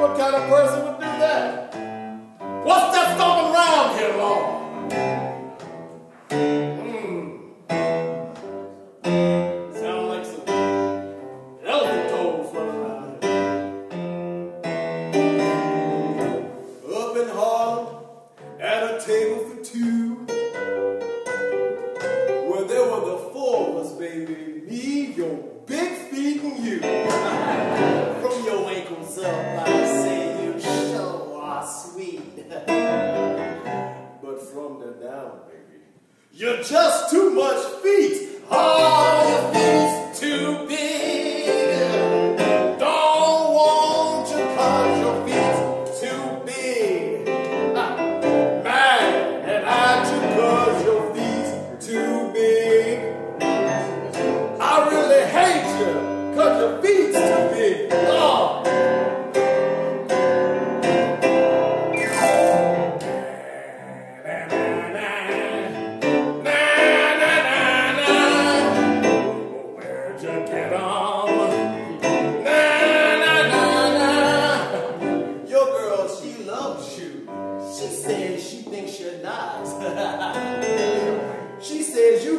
What kind of person would do that? What's that stomping around here, Lord? Table for two, where there were the four of us, baby, me, your big feet, and you. From your ankles up, I say you sure are ah, sweet. but from the down, baby, you're just too much feet. Oh, your feet's too big.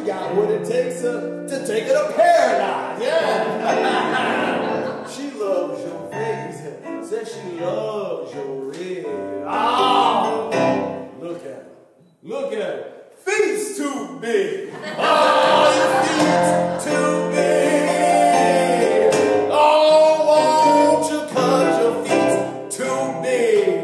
Got what it takes to, to take her to paradise. Yeah. she loves your face. Says she loves your red. Oh, look at her. Look at her. Feet's too big. Oh, your feet's too big. Oh, won't you cut your feet's too big?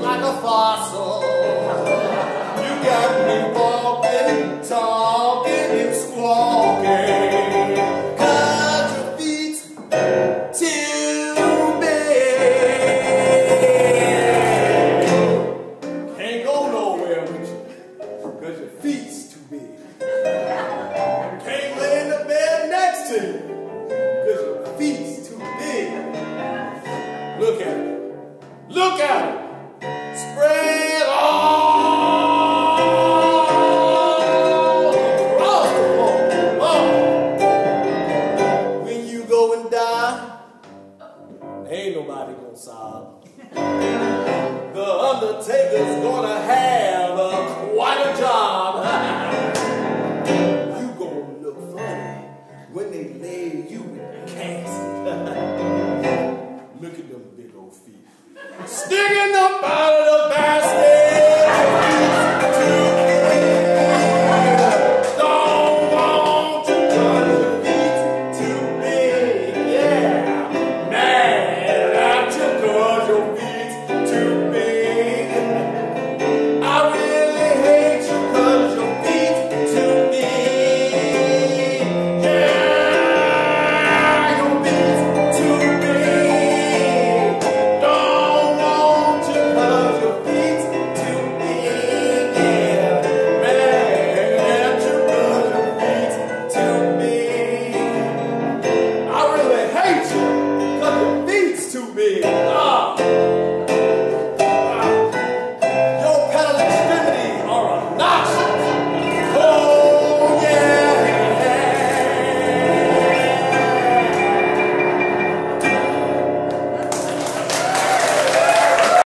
Like a fossil. You got me walking, talking, and squawking. 'Cause your feet's too big. Can't go nowhere with you, cause your feet's too big. Can't lay in the bed next to you, cause your feet's too big. Look at it. Look at it. Ain't nobody gonna sob. The undertaker's gonna have a, quite a job. you gonna look funny when they lay you in the casket. look at them big old feet. Sticking